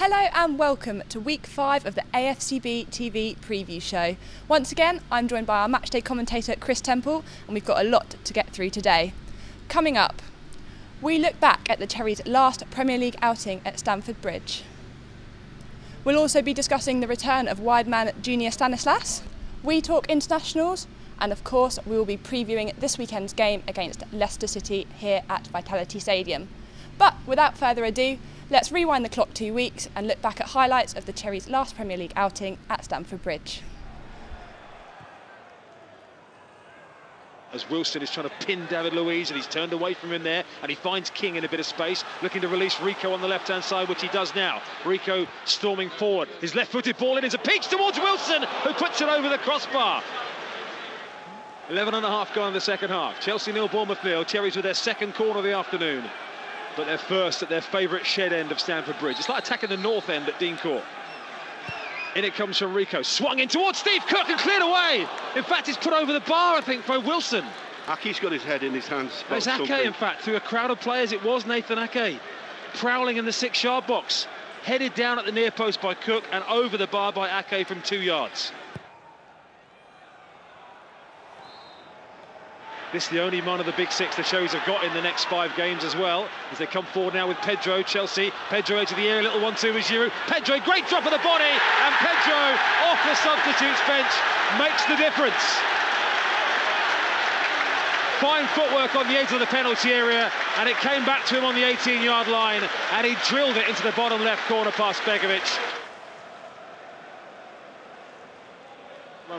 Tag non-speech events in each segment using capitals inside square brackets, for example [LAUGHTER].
Hello and welcome to week five of the AFCB TV preview show. Once again, I'm joined by our matchday commentator Kris Temple, and we've got a lot to get through today. Coming up, we look back at the Cherries' last Premier League outing at Stamford Bridge. We'll also be discussing the return of wideman Junior Stanislas. We talk internationals, and of course, we will be previewing this weekend's game against Leicester City here at Vitality Stadium. But without further ado, let's rewind the clock two weeks and look back at highlights of the Cherries' last Premier League outing at Stamford Bridge. as Wilson is trying to pin David Luiz and he's turned away from him there and he finds King in a bit of space looking to release Rico on the left hand side which he does now. Rico storming forward. His left footed ball in is a peach towards Wilson who puts it over the crossbar. 11 and a half gone in the second half. Chelsea nil Bournemouth nil. Cherries with their second corner of the afternoon but they're first at their favourite shed end of Stamford Bridge it's like attacking the north end at Dean Court in it comes from Rico. Swung in towards Steve Cook and cleared away. In fact, it's put over the bar, I think, by Wilson. Ake's got his head in his hands. It's Ake, something. in fact, through a crowd of players. It was Nathan Ake prowling in the six-yard box. Headed down at the near post by Cook and over the bar by Ake from two yards. This is the only one of the big six the Cherries have got in the next five games as well. As they come forward now with Pedro, Chelsea. Pedro into the air, little one-two with Giroud. Pedro, great drop of the body, and Pedro off the substitutes bench makes the difference. Fine footwork on the edge of the penalty area, and it came back to him on the 18-yard line, and he drilled it into the bottom left corner past Begovic.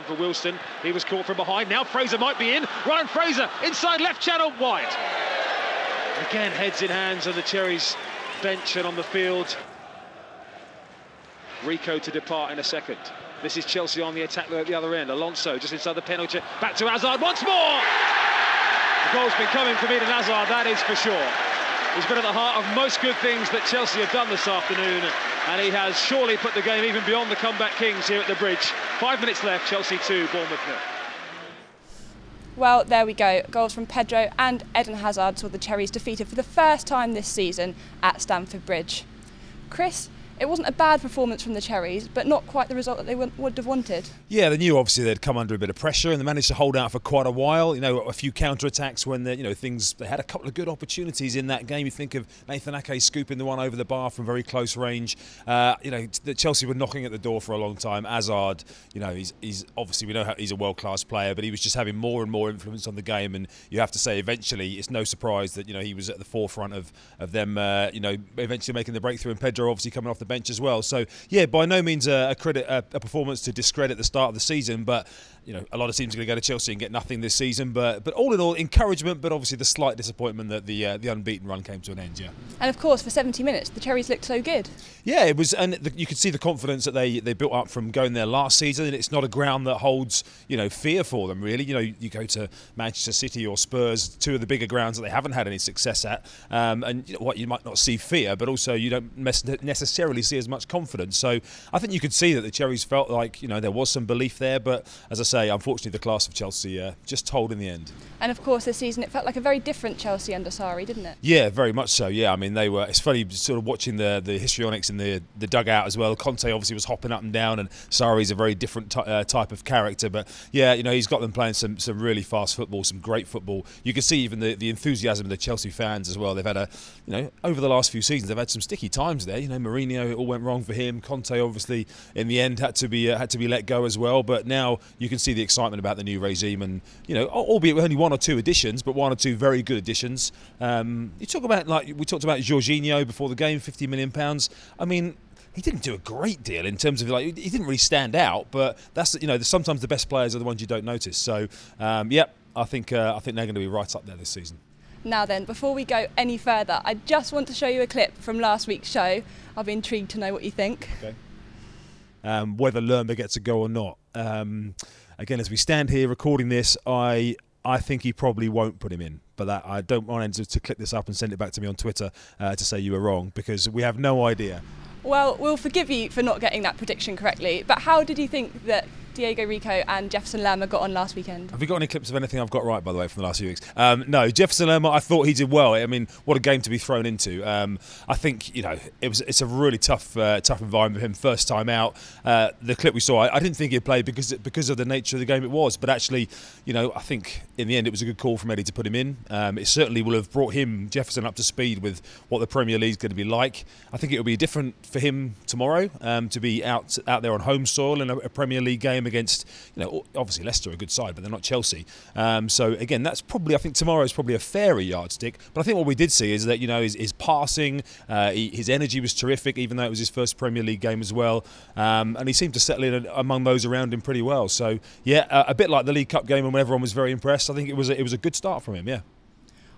Run for Wilson. He was caught from behind. Now Fraser might be in. Ryan Fraser inside left channel wide. Again, heads in hands on the Cherries bench and on the field. Rico to depart in a second. This is Chelsea on the attack at the other end. Alonso just inside the penalty. Back to Hazard once more. The goal's been coming from Eden Hazard, that is for sure. He's been at the heart of most good things that Chelsea have done this afternoon, and he has surely put the game even beyond the comeback kings here at the bridge. Five minutes left, Chelsea 2, Bournemouth nil. Well, there we go. Goals from Pedro and Eden Hazard saw the Cherries defeated for the first time this season at Stamford Bridge. Chris, it wasn't a bad performance from the Cherries, but not quite the result that they would have wanted. Yeah, they knew obviously they'd come under a bit of pressure, and they managed to hold out for quite a while. You know, a few counter attacks when you know things. They had a couple of good opportunities in that game. You think of Nathan Ake scooping the one over the bar from very close range. Uh, you know, the Chelsea were knocking at the door for a long time. Hazard, you know, he's, he's obviously we know how he's a world class player, but he was just having more and more influence on the game. And you have to say, eventually, it's no surprise that you know he was at the forefront of of them. Uh, you know, eventually making the breakthrough, and Pedro obviously coming off the bench as well. So yeah, by no means a, a credit a, a, performance to discredit the start of the season, but you know a lot of teams are going to go to Chelsea and get nothing this season. But but all in all, encouragement, but obviously the slight disappointment that the uh, the unbeaten run came to an end. Yeah. And of course, for 70 minutes, the Cherries looked so good. Yeah, it was, and the, you could see the confidence that they they built up from going there last season. And it's not a ground that holds you know fear for them really. You know, you go to Manchester City or Spurs, two of the bigger grounds that they haven't had any success at, um, and you know, what you might not see fear, but also you don't necessarily see as much confidence. So I think you could see that the Cherries felt like you know there was some belief there, but as I say, unfortunately the class of Chelsea uh, just told in the end. And of course, this season it felt like a very different Chelsea under Sarri, didn't it? Yeah, very much so. Yeah, I mean they were. It's funny sort of watching the the histrionics in the the dugout as well. Conte obviously was hopping up and down, and Sarri's a very different uh, type of character. But yeah, you know he's got them playing some some really fast football, some great football. You can see even the, the enthusiasm of the Chelsea fans as well. They've had a you know over the last few seasons they've had some sticky times there. You know Mourinho, it all went wrong for him. Conte obviously in the end had to be uh, had to be let go as well. But now you can see the excitement about the new regime, and you know albeit with only one or two additions, but one or two very good additions. Um, you talk about like we talked about Jorginho before the game, fifty million pounds. I mean he didn't do a great deal in terms of like he didn't really stand out, but that's you know sometimes the best players are the ones you don't notice. So, um, yep, I think uh, I think they're going to be right up there this season. Now then, before we go any further, I just want to show you a clip from last week's show. I'll be intrigued to know what you think. Okay. Um, whether Lerma gets a go or not. Um, again, as we stand here recording this, I I think he probably won't put him in. But that I don't want to, to click this up and send it back to me on Twitter uh, to say you were wrong because we have no idea. Well, we'll forgive you for not getting that prediction correctly. But how did you think that Diego Rico and Jefferson Lerma got on last weekend? Have you got any clips of anything I've got right, by the way, from the last few weeks? Um, no, Jefferson Lerma, I thought he did well. I mean, what a game to be thrown into. Um, I think you know it was it's a really tough uh, tough environment for him first time out. Uh, the clip we saw, I, I, didn't think he'd play because because of the nature of the game it was, but actually, you know, I think in the end it was a good call from Eddie to put him in. Um, it certainly will have brought him Jefferson up to speed with what the Premier League is going to be like. I think it will be different for him tomorrow um, to be out out there on home soil in a, a, Premier League game against you know obviously Leicester are a good side, but they're not Chelsea. Um, so again, that's probably I think tomorrow is probably a fairer yardstick. But I think what we did see is that you know his, his passing, uh, he, his energy was terrific, even though it was his first Premier League game as well, um, and he seemed to settle in among those around him pretty well. So yeah, a bit like the League Cup game, when everyone was very impressed, I think it was a, it was a good start from him. Yeah.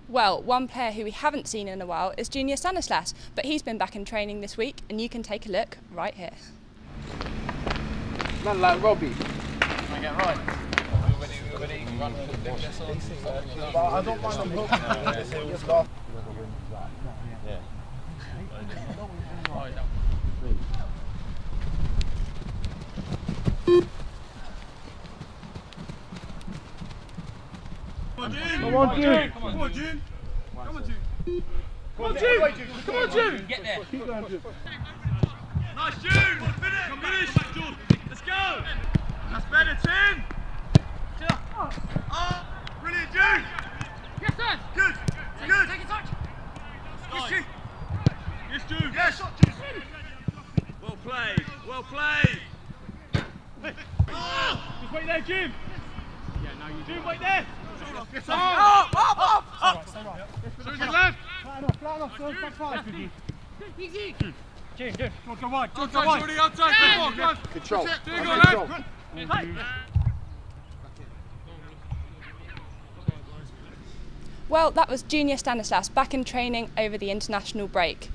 Well, one player who we haven't seen in a while is Junior Stanislas, but he's been back in training this week, and you can take a look right here. Man like Robbie. I get right. We already run for the bush. But I don't mind. Come on, June. Come on, June. Come on, June. Come on, June. Come on, June. Get there. Keep going, June. Nice, June. Finish. Come finish. Back, June. Let's go. That's better, Tim. Oh, brilliant, June. Yes, sir. Good. Take Good. Take a touch. Yes, June. Yes, June. Yes, shot, June. Well played. Well played. [LAUGHS] Oh. Just wait there, Jim. Yeah, now you. Jim, wait there. Oh! Oh, oh, yes, up, up, up, up, up. Stay right, stay right. Shoot left. Flatten off, flatten off, go back five. Easy. Wide, wide. Outside, go. Control. There you go, left. Well, that was Junior Stanislas back in training over the international break.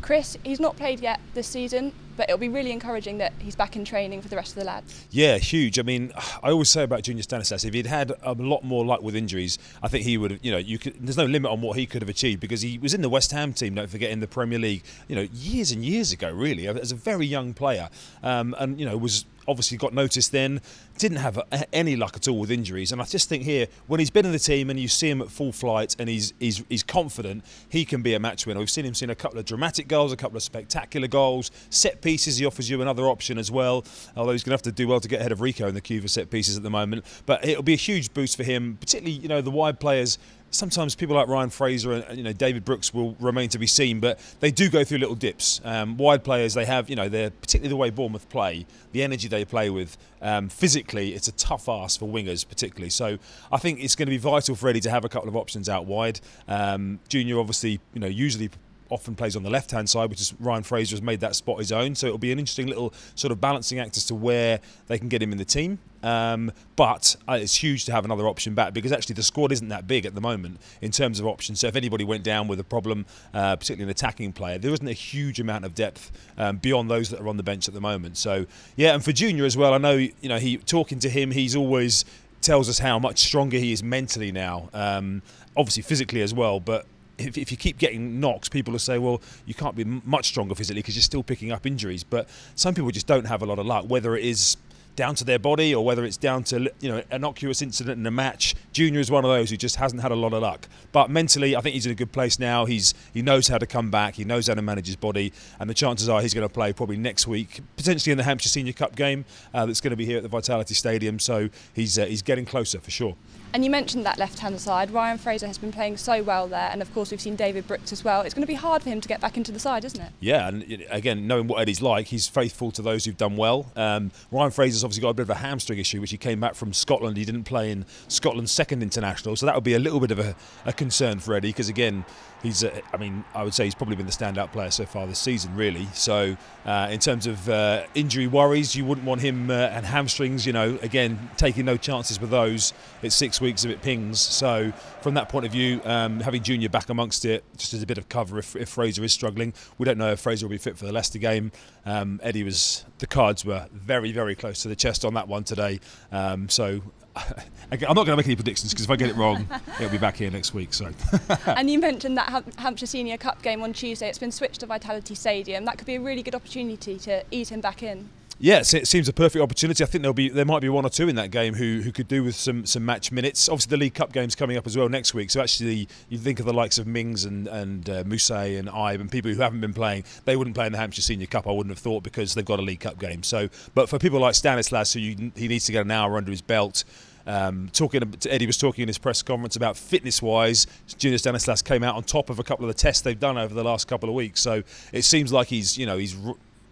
Chris, he's not played yet this season, but it'll be really encouraging that he's back in training for the rest of the lads. Yeah, huge. I mean, I always say about Junior Stanislas, if he'd had a lot more luck with injuries, I think he would have, you know, you could, there's no limit on what he could have achieved because he was in the West Ham team, don't forget, in the Premier League, you know, years and years ago, really, as a very young player. Um, and, you know, was obviously got noticed then, didn't have any luck at all with injuries. And I just think here, when he's been in the team and you see him at full flight and he's he's, he's confident, he can be a match winner. We've seen him seen a couple of dramatic goals, a couple of spectacular goals, set pieces. He offers you another option as well. Although he's going to have to do well to get ahead of Rico in the queue for set pieces at the moment. But it'll be a huge boost for him, particularly you know the wide players sometimes people like Ryan Fraser and you know David Brooks will remain to be seen, but they do go through little dips. Um, wide players, they have you know they're particularly the way Bournemouth play, the energy they play with. Um, physically, it's a tough ask for wingers, particularly. So I think it's going to be vital for Eddie to have a couple of options out wide. Um, Junior, obviously, you know, usually often plays on the left hand side, which is Ryan Fraser has made that spot his own. So it'll be an interesting little sort of balancing act as to where they can get him in the team. Um, but uh, it's huge to have another option back because actually the squad isn't that big at the moment in terms of options. So if anybody went down with a problem, uh, particularly an attacking player, there isn't a huge amount of depth um, beyond those that are on the bench at the moment. So yeah, and for Junior as well, I know you know he talking to him, he's always tells us how much stronger he is mentally now. Um, obviously physically as well, but if, if, you keep getting knocks, people will say, well, you can't be much stronger physically because you're still picking up injuries. But some people just don't have a lot of luck, whether it is down to their body or whether it's down to you know an innocuous incident in a match. Junior is one of those who just hasn't had a lot of luck. But mentally, I think he's in a good place now. He's he knows how to come back. He knows how to manage his body, and the chances are he's going to play probably next week, potentially in the Hampshire Senior Cup game uh, that's going to be here at the Vitality Stadium. So he's uh, he's getting closer for sure. And you mentioned that left hand side. Ryan Fraser has been playing so well there, and of course, we've seen David Brooks as well. It's going to be hard for him to get back into the side, isn't it? Yeah, and again, knowing what Eddie's like, he's faithful to those who've done well. Um, Ryan Fraser's obviously got a bit of a hamstring issue, which he came back from Scotland. He didn't play in Scotland's second international, so that would be a little bit of a, a concern for Eddie because, again, he's uh, I mean I would say he's probably been the standout player so far this season really. So uh, in terms of uh, injury worries you wouldn't want him uh, and hamstrings you know again taking no chances with those. It's six weeks if it pings. So from that point of view um, having Junior back amongst it just as a bit of cover if, if, Fraser is struggling. We don't know if Fraser will be fit for the Leicester game. Um, Eddie was the cards were very very close to the chest on that one today. Um, so [LAUGHS] I'm not going to make any predictions because if I get it wrong, [LAUGHS] it'll be back here next week. So. [LAUGHS] and you mentioned that Hampshire Senior Cup game on Tuesday. It's been switched to Vitality Stadium. That could be a really good opportunity to ease him back in. Yeah, it seems a perfect opportunity. I think there'll be there might be one or two in that game who, who could do with some some match minutes. Obviously, the League Cup game's coming up as well next week. So actually, you think of the likes of Mings and and uh, Mousset and Ibe and people who haven't been playing, they wouldn't play in the Hampshire Senior Cup. I wouldn't have thought because they've got a League Cup game. So, but for people like Stanislas, who you, he needs to get an hour under his belt. Um, talking, Eddie was talking in his press conference about fitness-wise. Junior Stanislas came out on top of a couple of the tests they've done over the last couple of weeks. So it seems like he's, you know, he's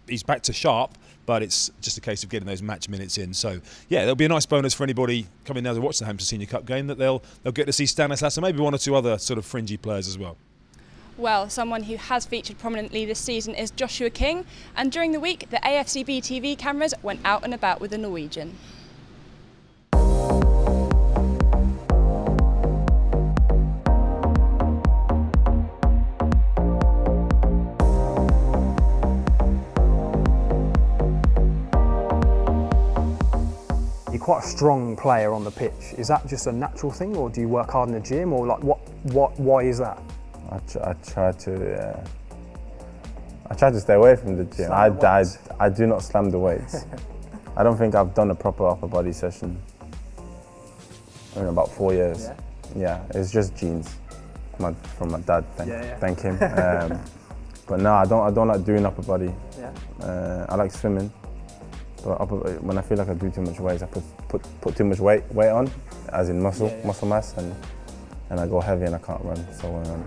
he's back to sharp but it's just a case of getting those match minutes in. So yeah, there'll be a nice bonus for anybody coming now to watch the Hampshire Senior Cup game that they'll they'll get to see Stanislas and maybe one or two other sort of fringy players as well. Well, someone who has featured prominently this season is Joshua King, and during the week the AFCB TV cameras went out and about with the Norwegian. Quite a strong player on the pitch. Is that just a natural thing, or do you work hard in the gym, or like what? What? Why is that? I, tr I try to. Uh, I try to stay away from the gym. I, I, I do not slam the weights. [LAUGHS] I don't think I've done a proper upper body session in about four years. Yeah, yeah it's just genes my, from my dad. Thank, yeah, yeah. thank him. [LAUGHS] Um, but no, I don't. I don't like doing upper body. Yeah. Uh, I like swimming. But when I feel like I do too much weight, I put, put, put too much weight weight on, as in muscle yeah, yeah. muscle mass, and and I go heavy and I can't run. So um,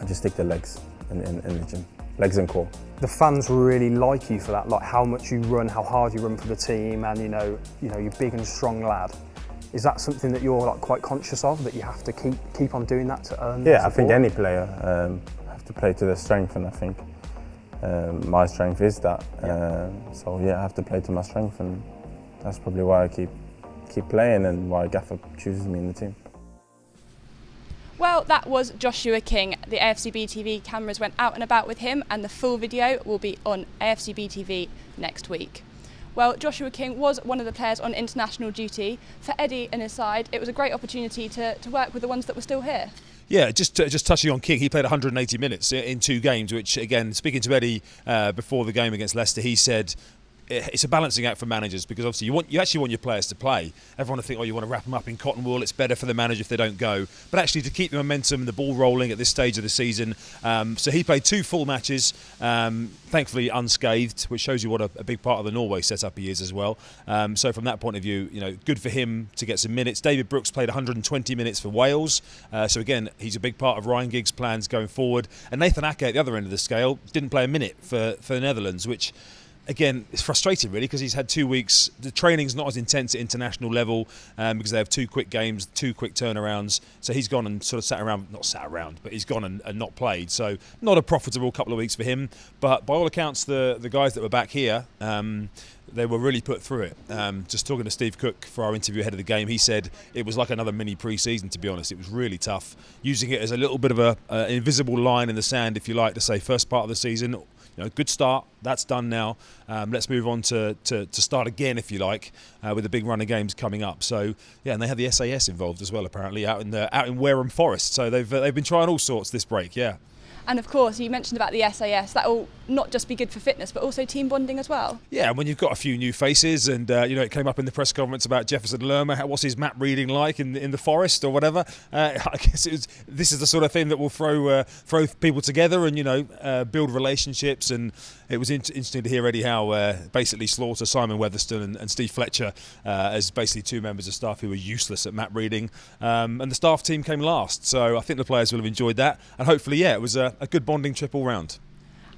I just stick to legs in, in, in, the gym, legs and core. The fans really like you for that, like how much you run, how hard you run for the team, and you know, you know, you're big and strong lad. Is that something that you're like quite conscious of that you have to keep keep on doing that to earn? Yeah, I think any player um, have to play to their strength, and I think um, my strength is that. Yeah. Um, so yeah, I have to play to my strength, and that's probably why I keep keep playing and why Gaffer chooses me in the team. Well, that was Joshua King. The AFCB TV cameras went out and about with him, and the full video will be on AFCB TV next week. Well, Joshua King was one of the players on international duty. For Eddie and his side, it was a great opportunity to, to work with the ones that were still here. Yeah, just uh, just touching on King, he played 180 minutes in two games. Which again, speaking to Eddie uh, before the game against Leicester, he said it's a balancing act for managers because obviously you want you actually want your players to play. Everyone will think, oh, you want to wrap them up in cotton wool. It's better for the manager if they don't go. But actually, to keep the momentum, and the ball rolling at this stage of the season. Um, so he played two full matches, um, thankfully unscathed, which shows you what a, a, big part of the Norway setup he is as well. Um, so from that point of view, you know, good for him to get some minutes. David Brooks played 120 minutes for Wales. Uh, so again, he's a big part of Ryan Giggs' plans going forward. And Nathan Ake at the other end of the scale didn't play a minute for for the Netherlands, which again, it's frustrating really because he's had two weeks. The training's not as intense at international level um, because they have two quick games, two quick turnarounds. So he's gone and sort of sat around, not sat around, but he's gone and, and not played. So not a profitable couple of weeks for him. But by all accounts, the the guys that were back here. Um, they were really put through it. Um, just talking to Steve Cook for our interview ahead of the game, he said it was like another mini pre-season. To be honest, it was really tough. Using it as a little bit of a, an invisible line in the sand, if you like, to say first part of the season, you know, good start. That's done now. Um, let's move on to, to, to, start again, if you like, uh, with the big run of games coming up. So yeah, and they have the SAS involved as well, apparently out in the out in Wareham Forest. So they've uh, they've been trying all sorts this break. Yeah. And of course, you mentioned about the SAS. That will not just be good for fitness, but also team bonding as well. Yeah, when you've got a few new faces, and uh, you know, it came up in the press conference about Jefferson Lerma. What's his map reading like in in the forest or whatever? Uh, [LAUGHS] I guess was, this is the sort of thing that will throw uh, throw people together and you know uh, build relationships. And it was in- interesting to hear Eddie Howe uh, basically slaughter Simon Weatherstone and, and Steve Fletcher uh, as basically two members of staff who were useless at map reading. Um, and the staff team came last, so I think the players will have enjoyed that. And hopefully, yeah, it was a, a good bonding trip all round.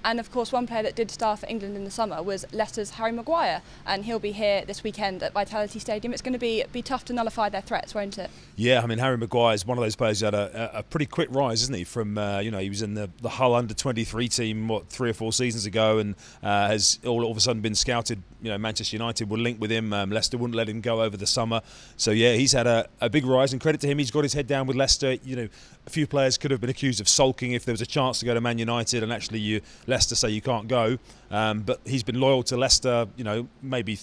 And of course, one player that did star for England in the summer was Leicester's Harry Maguire, and he'll be here this weekend at Vitality Stadium. It's going to be be tough to nullify their threats, won't it? Yeah, I mean Harry Maguire is one of those players who had a, a pretty quick rise, isn't he? From uh, you know he was in the, the Hull under 23 team what three or four seasons ago, and uh, has all, all, of a sudden been scouted. You know Manchester United were linked with him. Um, Leicester wouldn't let him go over the summer, so yeah, he's had a, a big rise. And credit to him, he's got his head down with Leicester. You know, a few players could have been accused of sulking if there was a chance to go to Man United, and actually you Leicester say you can't go. Um, but he's been loyal to Leicester, you know, maybe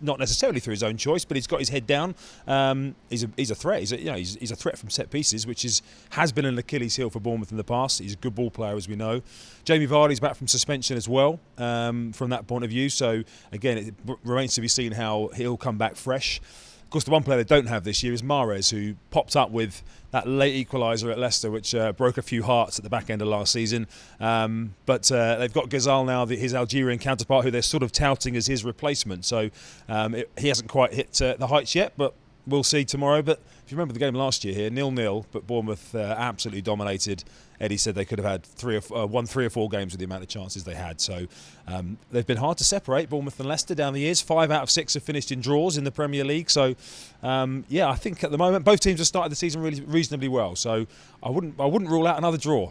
not necessarily through his own choice, but he's got his head down. Um, he's a he's a threat. He's a, you know he's, he's a threat from set pieces, which is has been an Achilles heel for Bournemouth in the past. He's a good ball player, as we know. Jamie Vardy's back from suspension as well, um, from that point of view. So again, it remains to be seen how he'll come back fresh. Of course, the one player they don't have this year is Mahrez, who popped up with that late equaliser at Leicester, which uh, broke a few hearts at the back end of last season. Um, but uh, they've got Ghezzal now, the, his Algerian counterpart, who they're sort of touting as his replacement. So um, it, he hasn't quite hit uh, the heights yet, but we'll see tomorrow. But if you remember the game last year here, nil-nil, but Bournemouth uh, absolutely dominated. Eddie said they could have had three or uh, won three or four games with the amount of chances they had. So um, they've been hard to separate. Bournemouth and Leicester down the years. Five out of six have finished in draws in the Premier League. So um, yeah, I think at the moment both teams have started the season really reasonably well. So I wouldn't I wouldn't rule out another draw.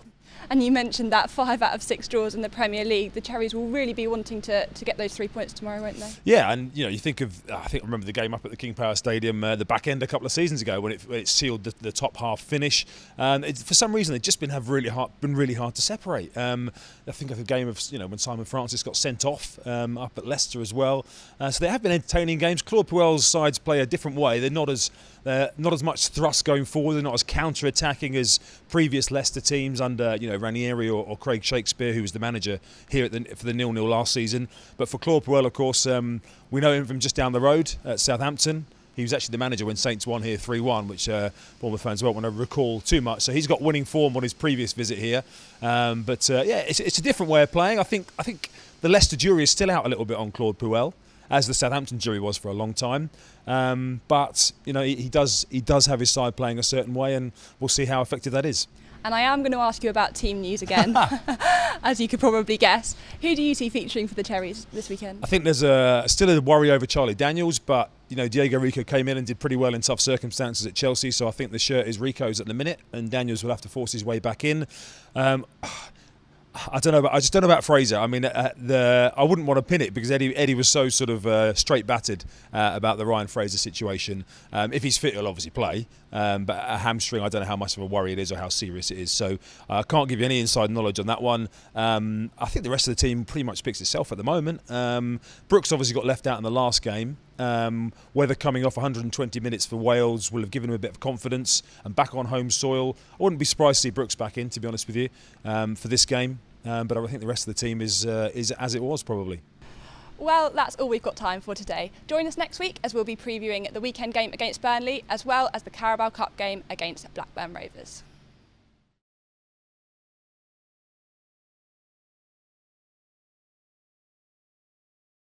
And you mentioned that five out of six draws in the Premier League. The Cherries will really be wanting to, to get those three points tomorrow, won't they? Yeah, and you know, you think of I think I remember the game up at the King Power Stadium, uh, the back end a couple of seasons ago when it, when it sealed the, the, top half finish. Um, it, for some reason, they've just been have really hard, been really hard to separate. Um, I think of the game of you know when Simon Francis got sent off um, up at Leicester as well. Uh, so they have been entertaining games. Claude Puel's sides play a different way. They're not as they're not as much thrust going forward. They're not as counter-attacking as previous Leicester teams under you know Ranieri or, or Craig Shakespeare, who was the manager here the, for the nil-nil last season. But for Claude Puel, of course, um, we know him from just down the road at Southampton. He was actually the manager when Saints won here 3-1, which uh, Bournemouth fans won't want to recall too much. So he's got winning form on his previous visit here. Um, but uh, yeah, it's, it's, a different way of playing. I think I think the Leicester jury is still out a little bit on Claude Puel as the Southampton jury was for a long time. Um, but you know, he, he, does he does have his side playing a certain way, and we'll see how effective that is. And I am going to ask you about team news again, [LAUGHS] [LAUGHS] as you could probably guess. Who do you see featuring for the Cherries this weekend? I think there's a, still a worry over Charlie Daniels, but you know Diego Rico came in and did pretty well in tough circumstances at Chelsea, so I think the shirt is Rico's at the minute, and Daniels will have to force his way back in. Um, I don't know. About, I just don't know about Fraser. I mean, uh, the I wouldn't want to pin it because Eddie Eddie was so sort of uh, straight batted uh, about the Ryan Fraser situation. Um, if he's fit, he'll obviously play. Um, but a hamstring, I don't know how much of a worry it is or how serious it is. So I can't give you any inside knowledge on that one. Um, I think the rest of the team pretty much speaks itself at the moment. Um, Brooks obviously got left out in the last game. Um, whether coming off 120 minutes for Wales will have given him a bit of confidence and back on home soil. I wouldn't be surprised to see Brooks back in, to be honest with you, um, for this game. Um, but I think the rest of the team is uh, is as it was probably. Well, that's all we've got time for today. Join us next week as we'll be previewing the weekend game against Burnley as well as the Carabao Cup game against Blackburn Rovers.